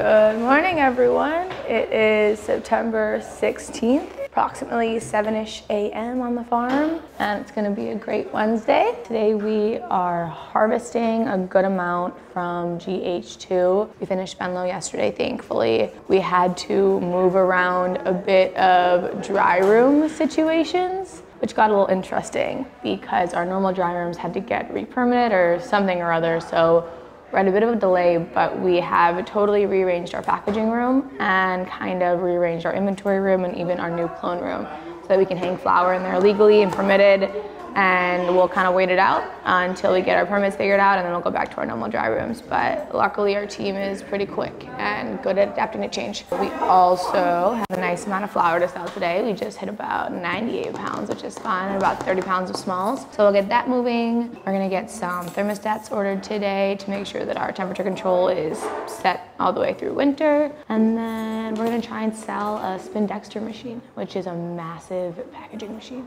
Good morning, everyone. It is September 16th, approximately 7ish a.m. on the farm, and it's gonna be a great Wednesday. Today we are harvesting a good amount from GH2. We finished Venlo yesterday, thankfully. We had to move around a bit of dry room situations which got a little interesting because our normal dry rooms had to get re-permitted or something or other. So we're at a bit of a delay, but we have totally rearranged our packaging room and kind of rearranged our inventory room and even our new clone room so that we can hang flower in there legally and permitted and we'll kind of wait it out uh, until we get our permits figured out and then we'll go back to our normal dry rooms. But luckily our team is pretty quick and good at adapting to change. We also have a nice amount of flower to sell today. We just hit about 98 pounds, which is fun, and about 30 pounds of smalls. So we'll get that moving. We're gonna get some thermostats ordered today to make sure that our temperature control is set all the way through winter. And then we're gonna try and sell a Spindexter machine, which is a massive packaging machine.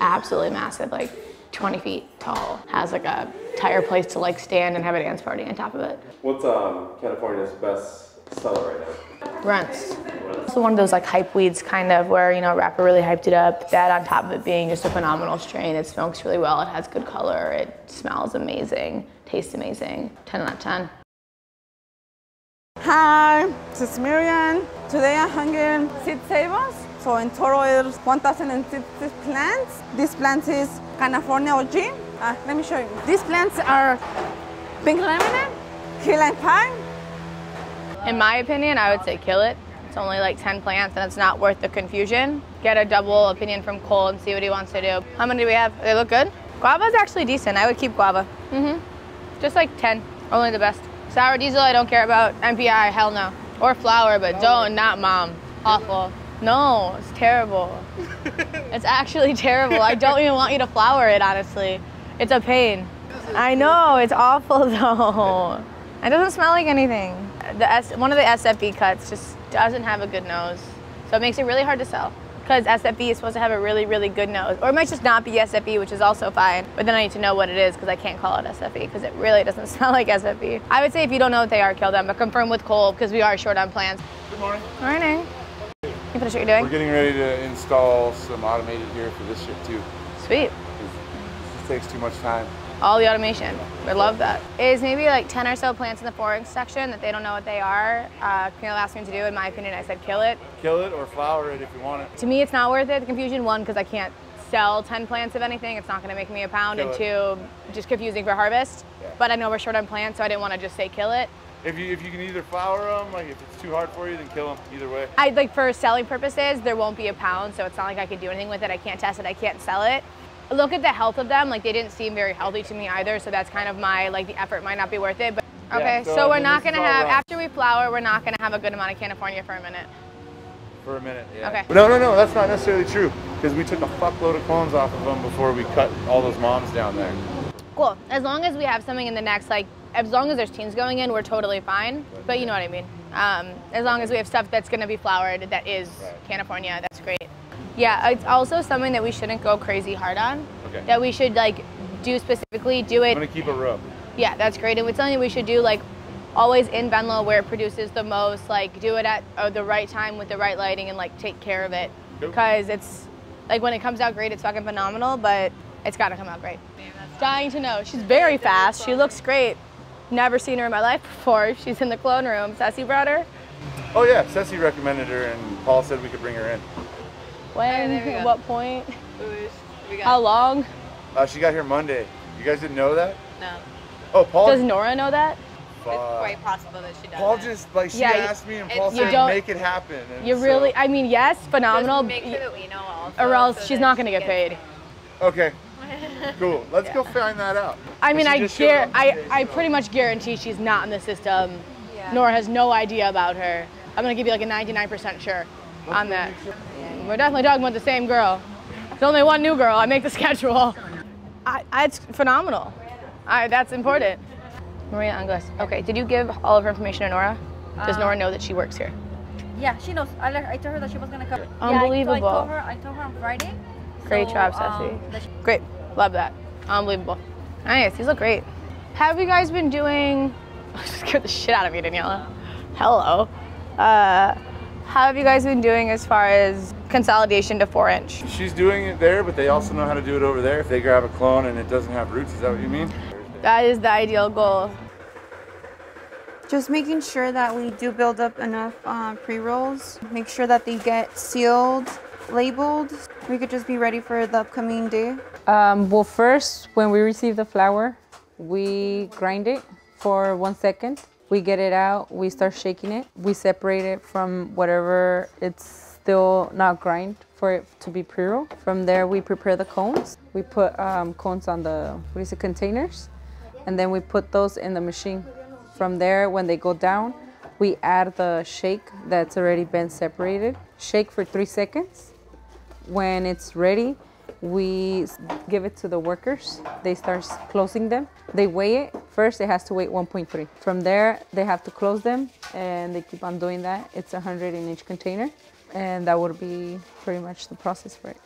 Absolutely massive like 20 feet tall. Has like a tire place to like stand and have a dance party on top of it. What's um, California's best seller right now? Runts. So one of those like hype weeds kind of where, you know, rapper really hyped it up. That on top of it being just a phenomenal strain. It smokes really well. It has good color. It smells amazing. Tastes amazing. 10 out of 10. Hi, this is Miriam. Today I'm hanging seed savers. So in total it's 1,060 plants. This plant is California OG. Uh, let me show you. These plants are pink lemonade, key lime pine. In my opinion, I would say kill it. It's only like 10 plants and it's not worth the confusion. Get a double opinion from Cole and see what he wants to do. How many do we have? They look good? Guava's actually decent. I would keep guava. Mm-hmm. Just like 10, only the best. Sour diesel, I don't care about. MPI, hell no. Or flower, but don't, not mom. Awful. No, it's terrible. it's actually terrible. I don't even want you to flower it, honestly. It's a pain. I know, it's awful though. It doesn't smell like anything. The S, one of the SFB cuts just doesn't have a good nose. So it makes it really hard to sell. Because SFB is supposed to have a really, really good nose. Or it might just not be SFB, which is also fine. But then I need to know what it is because I can't call it SFB because it really doesn't smell like SFB. I would say if you don't know what they are, kill them. But confirm with Cole because we are short on plants. Good morning. Morning. You finish what you're doing? We're getting ready to install some automated here for this ship too. Sweet. This takes too much time. All the automation. I love that. Is maybe like 10 or so plants in the forage section that they don't know what they are. Uh, Camille asked me to do. In my opinion, I said kill it. Kill it or flower it if you want it. To me, it's not worth it. The confusion, one, because I can't sell 10 plants of anything. It's not going to make me a pound. Kill and it. two, just confusing for harvest. Yeah. But I know we're short on plants, so I didn't want to just say kill it. If you if you can either flower them, like if it's too hard for you, then kill them. Either way. I like for selling purposes, there won't be a pound, so it's not like I could do anything with it. I can't test it. I can't sell it. Look at the health of them. Like they didn't seem very healthy to me either. So that's kind of my like the effort might not be worth it. But Yeah, okay, so, so, we're mean, not gonna have rough. after we flower, we're not gonna have a good amount of California for a minute. For a minute, yeah. Okay. No, no, no, that's not necessarily true. Because we took a fuckload of clones off of them before we cut all those moms down there. Cool. As long as we have something in the next like as long as there's teams going in, we're totally fine. But you know what I mean. Um, as long as we have stuff that's gonna be flowered that is Right. California, that's great. Yeah, it's also something that we shouldn't go crazy hard on. Okay. That we should like do specifically, do it. I'm it gonna keep a row. Yeah, that's great. And it's something we should do like always in Venlo where it produces the most, like do it at uh, the right time with the right lighting and like take care of it. Cool. Because it's like when it comes out great, it's fucking phenomenal, but it's gotta come out great. Dying to know. She's very fast. She looks great. Never seen her in my life before. She's in the clone room. Sassy brought her. Oh yeah, Sassy recommended her, and Paul said we could bring her in. When? there we go. what point? We got How long? Uh, she got here Monday. You guys didn't know that? no. Oh, Paul. Does Nora know that? It's quite possible that she does. Paul just like she Yeah, asked me, and Paul said don't- make it happen. and You so- really, I mean, yes, phenomenal. Make sure that we know also. or else so she's not gonna get gets paid. Okay. Cool. Let's go find that out. I mean, I, just showed gar- up I, Monday, I so- pretty much guarantee she's not in the system. Yeah. Nora has no idea about her. I'm gonna give you like a 99% sure on that. We're definitely talking about the same girl. There's only one new girl. I make the schedule. I, I, it's phenomenal. I, that's important. Maria Angles. Okay, did you give all of her information to Nora? Does Uh, Nora know that she works here? Yeah, she knows. I, I told her that she was gonna come. Unbelievable. Yeah, I, told her. I told her on Friday. Great So, job, um, Sassy. that Great. Love that. Unbelievable. Nice. These look great. Have you guys been doing? Scared the shit out of me, Daniela. Hello. Uh, how have you guys been doing as far as consolidation to four inch? She's doing it there, but they also know how to do it over there. If they grab a clone and it doesn't have roots, is that what you mean? That is the ideal goal. Just making sure that we do build up enough uh, pre-rolls. Make sure that they get sealed, labeled. We could just be ready for the upcoming day. Um, well, first, when we receive the flower, we grind it for one second. We get it out, we start shaking it. We separate it from whatever it's still not grind for it to be pre-roll. From there, we prepare the cones. We put um, cones on the, what is it, containers. And then we put those in the machine. From there, when they go down, we add the shake that's already been separated. Shake for three seconds. When it's ready, we give it to the workers. They start closing them. They weigh it. First, it has to weigh 1.3. From there, they have to close them, and they keep on doing that. It's 100 in each container, and that would be pretty much the process for it.